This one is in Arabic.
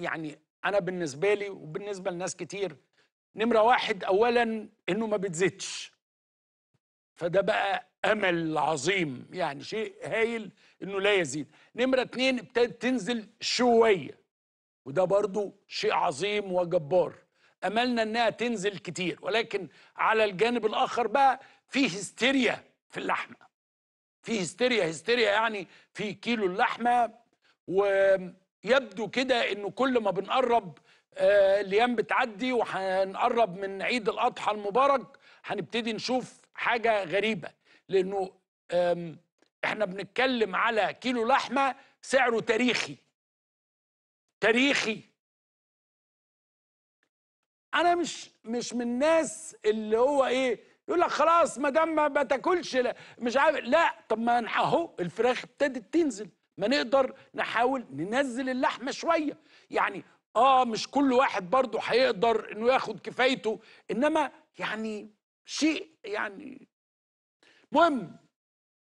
يعني أنا بالنسبة لي وبالنسبة لناس كتير نمرة واحد اولا إنه ما بتزيدش. فده بقى أمل عظيم يعني شيء هايل إنه لا يزيد. نمرة اتنين ابتدت تنزل شوية وده برضو شيء عظيم وجبار. أملنا إنها تنزل كتير ولكن على الجانب الآخر بقى في هستيريا في اللحمة. في هستيريا هستيريا يعني في كيلو اللحمة ويبدو كده إنه كل ما بنقرب آه، الأيام بتعدي وهنقرب من عيد الأضحى المبارك هنبتدي نشوف حاجة غريبة. لأنه إحنا بنتكلم على كيلو لحمة سعره تاريخي. تاريخي. أنا مش مش من الناس اللي هو إيه يقول لك خلاص ما دام ما بتاكلش مش عارف لا طب ما أهو الفراخ ابتدت تنزل. ما نقدر نحاول ننزل اللحمه شوية. يعني آه مش كل واحد برضه هيقدر إنه ياخد كفايته إنما يعني شيء يعني مهم.